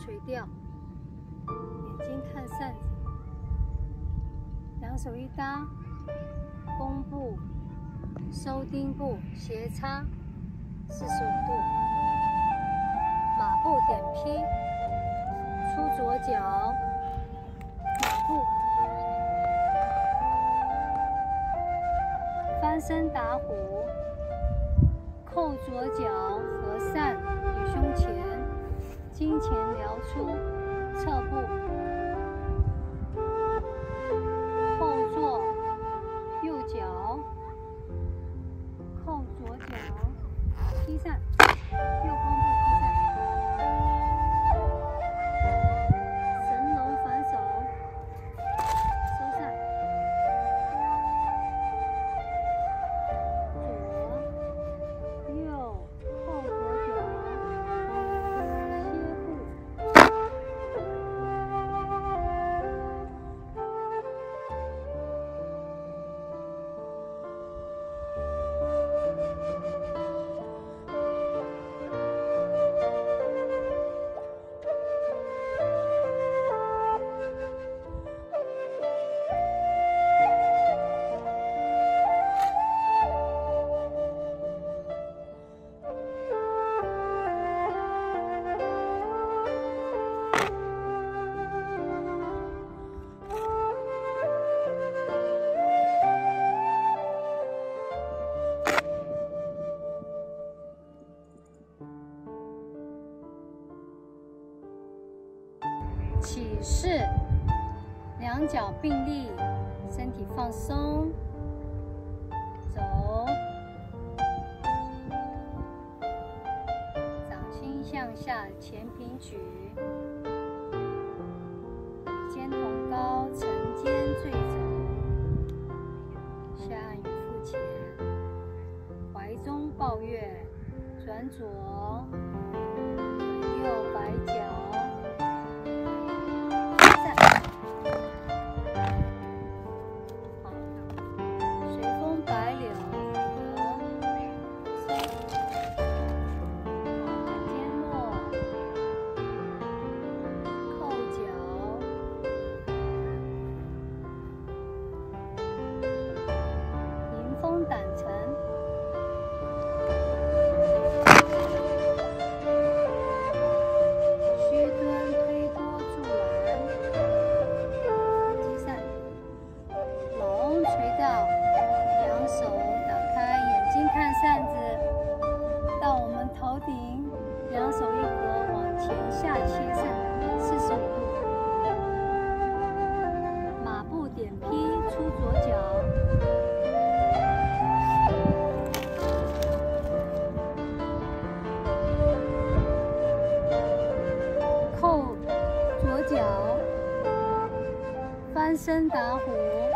垂钓，眼睛看扇子，两手一搭，弓步、收丁步斜插四十五度，马步点劈，出左脚，马步，翻身打虎，扣左脚合扇于胸前，金钱撩出侧步后坐右脚后左脚踢上右弓起势，两脚并立，身体放松，走，掌心向下前平举，肩同高，沉肩坠肘，下按于腹前，怀中抱月，转左，转右摆脚。تھینچ 三身打虎。